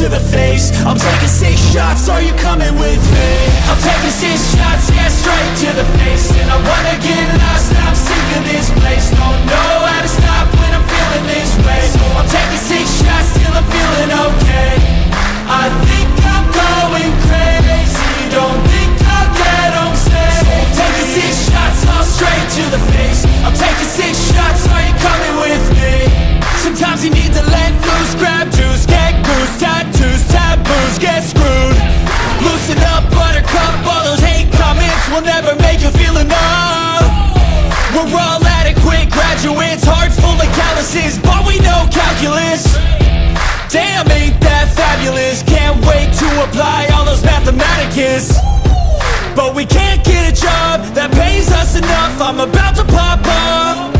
to the face. I'm taking six shots, are you coming with graduates, hearts full of calluses, but we know calculus. Damn, ain't that fabulous, can't wait to apply all those mathematicus. But we can't get a job that pays us enough, I'm about to pop off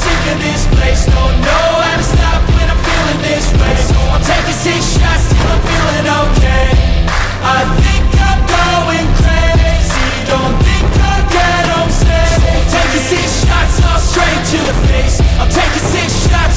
sick of this place. Don't know how to stop when I'm feeling this way. So I'm taking six shots till I'm feeling okay. I think I'm going crazy. Don't think I'll get home safe Taking six shots, all straight to the face. I'm taking six shots,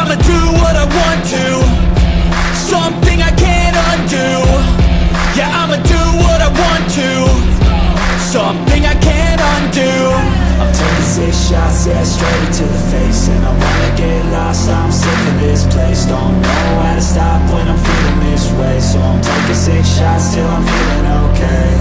I'ma do what I want to. Something I can't undo. Yeah, I'ma do what I want to. Something I can't undo. I'm taking six shots, yeah, straight to the face And I wanna get lost, I'm sick of this place. Don't know how to stop when I'm feeling this way. So I'm taking six shots till I'm feeling okay.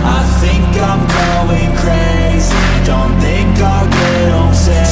I think I'm going crazy. Don't think I'll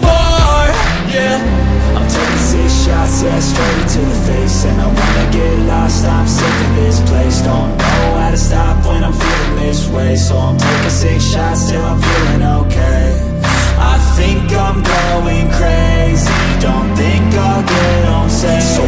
The Yeah. I'm taking six shots, yeah, straight to the face. And I wanna get lost, I'm sick of this place. Don't know how to stop when I'm feeling this way. So I'm taking six shots till I'm feeling okay. I think I'm going crazy. Don't think I'll get home safe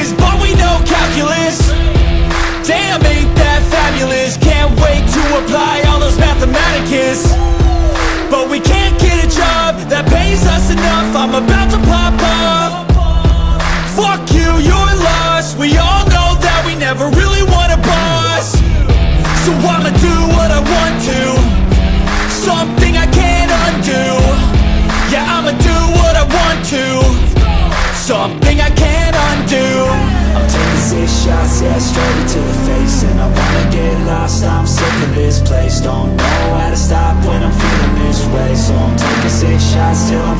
of but we know calculus. Damn, ain't that fabulous, can't wait to apply all those mathematicus Of this place. Don't know how to stop when I'm feeling this way. So I'm taking six shots till I'm